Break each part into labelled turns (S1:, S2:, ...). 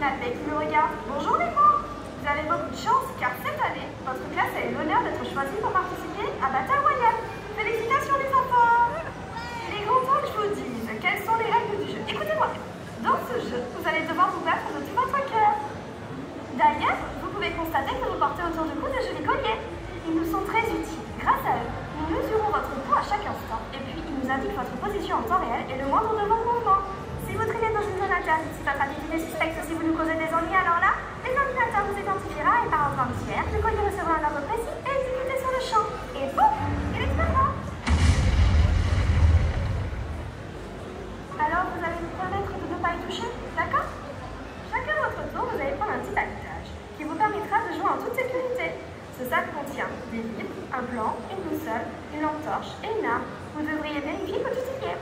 S1: avec le regard. Bonjour les cours Vous avez beaucoup de chance car cette année, votre classe a eu l'honneur d'être choisie pour participer à Battle Royale. Félicitations les enfants Il est grand temps que je vous dise quelles sont les règles du jeu? Écoutez-moi Dans ce jeu, vous allez devoir vous battre de tout votre cœur. D'ailleurs, vous pouvez constater que vous portez autour de cou de jolis colliers. Ils nous sont très utiles. Grâce à eux, nous mesurons votre poids à chaque instant et puis ils nous indiquent votre position en temps réel et le moindre de vos est suspecte, si vous nous causez des ennuis, alors là, l'ordinateur vous identifiera et par ordre tiers, le collier recevra un ordre précis et exécuté sur le champ. Et boum, il est mort. Alors vous allez vous promettre de ne pas y toucher, d'accord? Chacun à votre tour, vous allez prendre un petit paquetage qui vous permettra de jouer en toute sécurité. Ce sac contient des livres, un plan, une boussole, une lampe torche et une arme. Vous devriez vérifier que tout y est.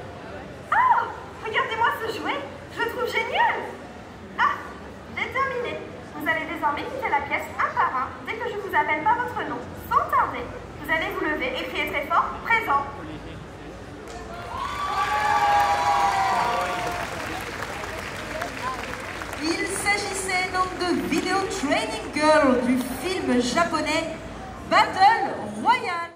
S1: désormais la pièce un par un dès que je vous appelle par votre nom, sans tarder. Vous allez vous lever et crier très fort « Présent ».
S2: Il s'agissait donc de Video Training Girl du film japonais Battle Royale.